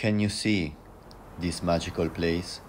Can you see this magical place?